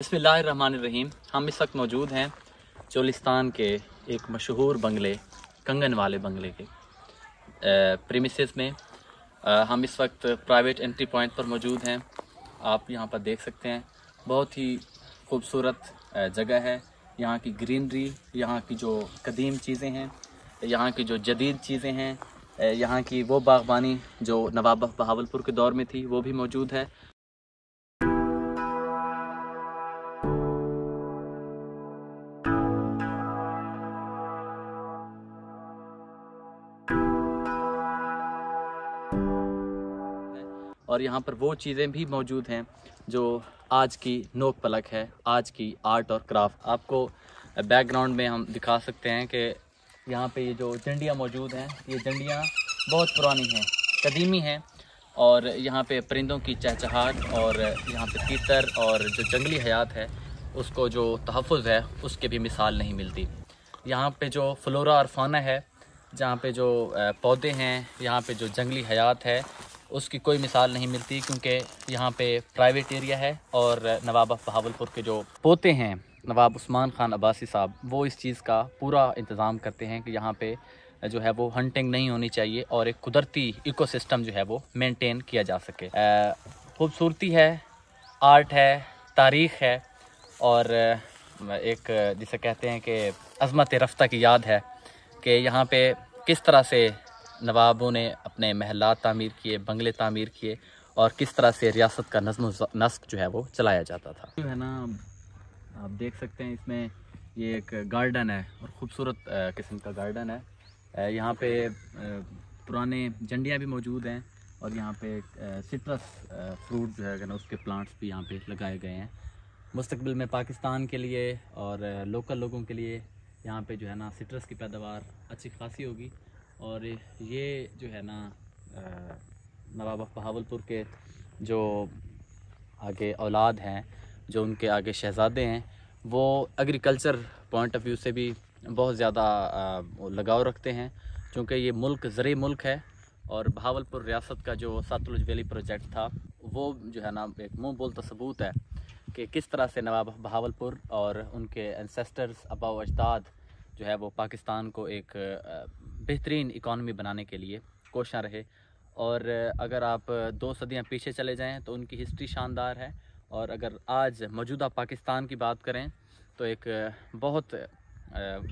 बसमीम हम इस वक्त मौजूद हैं चोलिस्तान के एक मशहूर बंगले कंगन वाले बंगले के प्रीमिसेस में। आ, हम इस वक्त प्राइवेट एंट्री पॉइंट पर मौजूद हैं। आप यहाँ पर देख सकते हैं बहुत ही खूबसूरत जगह है। यहाँ की ग्रीनरी यहाँ की जो कदीम चीज़ें हैं यहाँ की जो जदीद चीज़ें हैं यहाँ की वो बागबानी जो नवाब बहावलपुर के दौर में थी वो भी मौजूद है। और यहाँ पर वो चीज़ें भी मौजूद हैं जो आज की नोक पलक है, आज की आर्ट और क्राफ्ट। आपको बैकग्राउंड में हम दिखा सकते हैं कि यहाँ पे ये जो जंडियाँ मौजूद हैं, ये जंडियाँ बहुत पुरानी हैं, कदीमी हैं और यहाँ पे परिंदों की चहचहाट और यहाँ पे तीतर और जो जंगली हयात है, उसको जो तहफ़ है, उसके भी मिसाल नहीं मिलती। यहाँ पे जो फ्लोरा और फाना है, जहाँ पे जो पौधे हैं, यहाँ पे जो जंगली हयात है उसकी कोई मिसाल नहीं मिलती क्योंकि यहाँ पे प्राइवेट एरिया है और नवाब बहावलपुर के जो पोते हैं, नवाब उस्मान खान अब्बासी साहब, वो इस चीज़ का पूरा इंतज़ाम करते हैं कि यहाँ पे जो है वो हंटिंग नहीं होनी चाहिए और एक कुदरती इकोसिस्टम जो है वो मेंटेन किया जा सके। खूबसूरती है आर्ट है, तारीख़ है और एक जिसे कहते हैं कि अज़मत रफ्ता की याद है कि यहाँ पे किस तरह से नवाबों ने अपने महल तामीर किए, बंगले तामीर किए और किस तरह से रियासत का नज्म नस्क जो है वो चलाया जाता था। जो है ना, आप देख सकते हैं इसमें ये एक गार्डन है और ख़ूबसूरत किस्म का गार्डन है। यहाँ पे पुराने झंडियाँ भी मौजूद हैं और यहाँ पे सिट्रस फ्रूट जो है ना, उसके प्लांट्स भी यहाँ पे लगाए गए हैं। मुस्तबिल में पाकिस्तान के लिए और लोकल लोगों के लिए यहाँ पे जो है ना, सिट्रस की पैदावार अच्छी खासी होगी। और ये जो है ना नवाब बहावलपुर के जो आगे औलाद हैं, जो उनके आगे शहज़ादे हैं, वो एग्रीकल्चर पॉइंट ऑफ़ व्यू से भी बहुत ज़्यादा लगाव रखते हैं, क्योंकि ये मुल्क ज़रिए मुल्क है और बहावलपुर रियासत का जो सतलुज वैली प्रोजेक्ट था, वो जो है ना, एक मुँह बोलता सबूत है कि किस तरह से नवाब बहावलपुर और उनके एंसेस्टर्स अबा अजदाद जो है वो पाकिस्तान को एक बेहतरीन इकॉनमी बनाने के लिए कोशा रहे। और अगर आप दो सदियाँ पीछे चले जाएँ तो उनकी हिस्ट्री शानदार है। और अगर आज मौजूदा पाकिस्तान की बात करें तो एक बहुत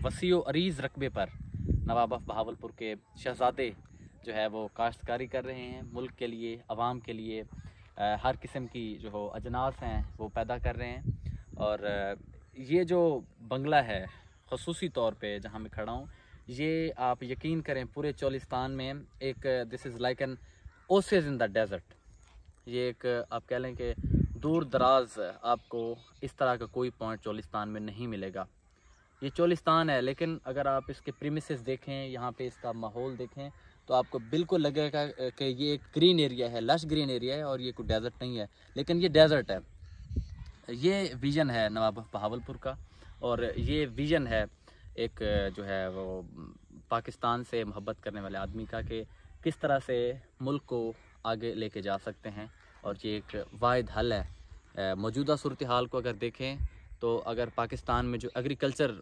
वसी अरीज़ रकबे पर नवाब बहावलपुर के शहजादे जो है, वो काश्तकारी कर रहे हैं। मुल्क के लिए आवाम के लिए हर किस्म की जो हो, अजनास हैं, वो पैदा कर रहे हैं। और ये जो बंगला है, खसूसी तौर पे जहाँ मैं खड़ा हूँ ये आप यकीन करें, पूरे चोलिस्तान में एक this is like an oasis in the desert ये एक, आप कह लें कि दूर दराज आपको इस तरह का कोई पॉइंट चोलिस्तान में नहीं मिलेगा। ये चोलिस्तान है, लेकिन अगर आप इसके प्रीमिसेस देखें, यहाँ पे इसका माहौल देखें तो आपको बिल्कुल लगेगा कि ये एक ग्रीन एरिया है लश ग्रीन एरिया है और ये कोई डेजर्ट नहीं है। लेकिन ये डेजर्ट है। ये विज़न है नवाब बहावलपुर का और ये विज़न है एक जो है वो, पाकिस्तान से मोहब्बत करने वाले आदमी का कि किस तरह से मुल्क को आगे लेके जा सकते हैं। और ये एक वाद हल है। मौजूदा सूरत हाल को अगर देखें तो अगर पाकिस्तान में जो एग्रीकल्चर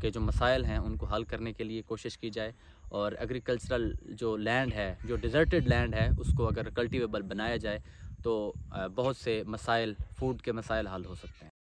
के जो मसाइल हैं, उनको हल करने के लिए कोशिश की जाए, और एग्रीकल्चरल जो लैंड है, जो डिज़र्टेड लैंड है, उसको अगर कल्टिवेबल बनाया जाए तो बहुत से मसाइल, फ़ूड के मसाइल हल हो सकते हैं।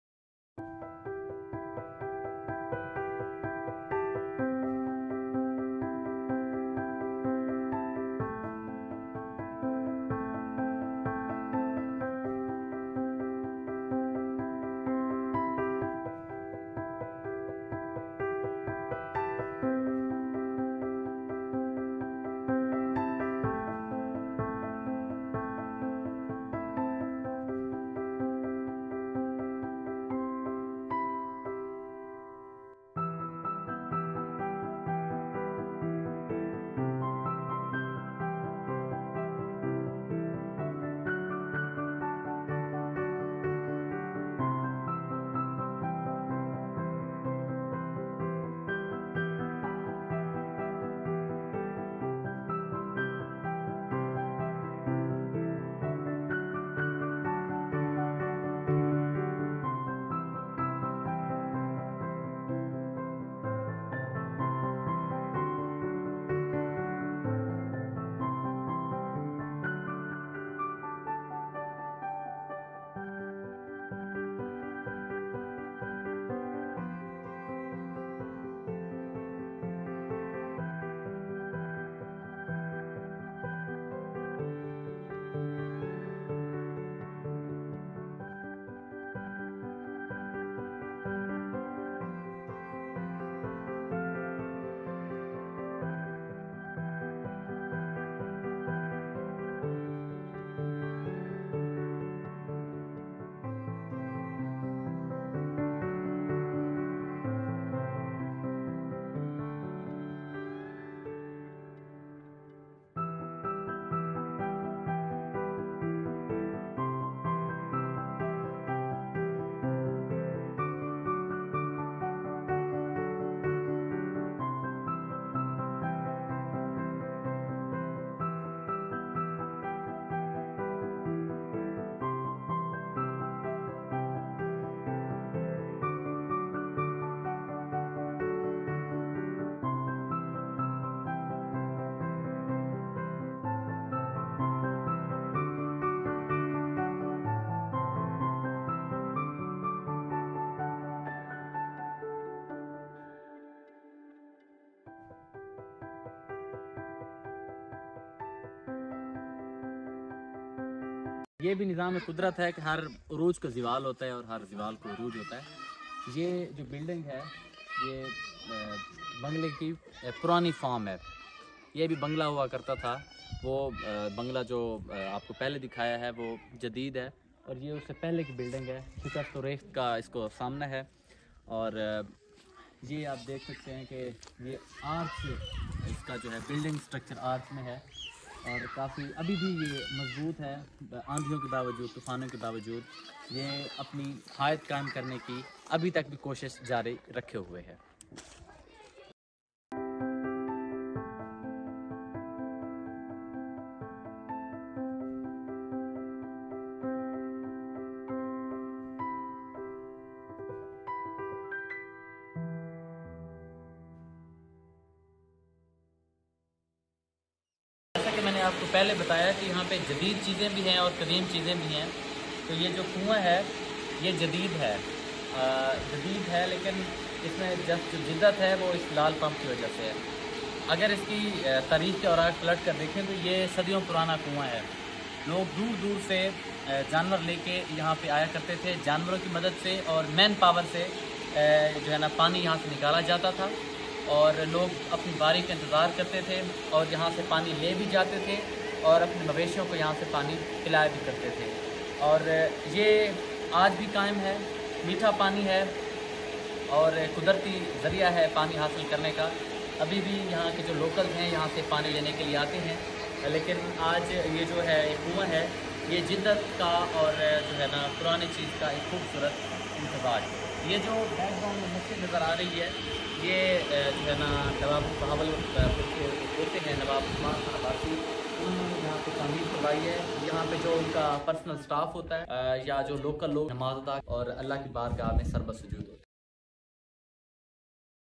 ये भी निज़ाम कुदरत है कि हर अरूज का जीवाल होता है और हर जीवाल को अरूज होता है। ये जो बिल्डिंग है, ये बंगले की पुरानी फॉर्म है। ये भी बंगला हुआ करता था। वो बंगला जो आपको पहले दिखाया है, वो जदीद है और ये उससे पहले की बिल्डिंग है। शिकस्त तो रेख का इसको सामना है और ये आप देख सकते हैं कि ये आर्च, इसका जो है बिल्डिंग स्ट्रक्चर आर्च में है। और काफ़ी अभी भी ये मज़बूत है, आंधियों के बावजूद, तूफ़ानों के बावजूद, ये अपनी हायत कायम करने की अभी तक भी कोशिश जारी रखे हुए है। आपको पहले बताया कि यहाँ पे जदीद चीज़ें भी हैं और कदीम चीज़ें भी हैं। तो ये जो कुआँ है, ये जदीद है। जदीद है, लेकिन इसमें जब जो जिद्दत है, वो इस लाल पम्प की वजह से है। अगर इसकी तारीख के और पलट कर देखें तो ये सदियों पुराना कुआँ है। लोग दूर दूर से जानवर लेके यहाँ पे आया करते थे। जानवरों की मदद से और मैन पावर से जो है ना, पानी यहाँ से निकाला जाता था। और लोग अपनी बारी का इंतज़ार करते थे और यहाँ से पानी ले भी जाते थे और अपने मवेशियों को यहाँ से पानी पिलाया भी करते थे। और ये आज भी कायम है, मीठा पानी है और कुदरती ज़रिया है पानी हासिल करने का। अभी भी यहाँ के जो लोकल हैं यहाँ से पानी लेने के लिए आते हैं, लेकिन आज ये जो है, एक कुआँ है, ये जिद्दत का और जो है ना, पुरानी चीज़ का एक खूबसूरत इंतबाज ये जो बैकग्राउंड में मस्जिद नज़र आ रही है ये जो है ना, नवाब बहावल होते हैं नवाब उस्मान उन्होंने यहाँ पे तमीर करवाई है। यहाँ पे जो उनका पर्सनल स्टाफ होता है या जो लोकल लोग नमाज़ अदा और अल्लाह की बारगाह में सरबत सजूद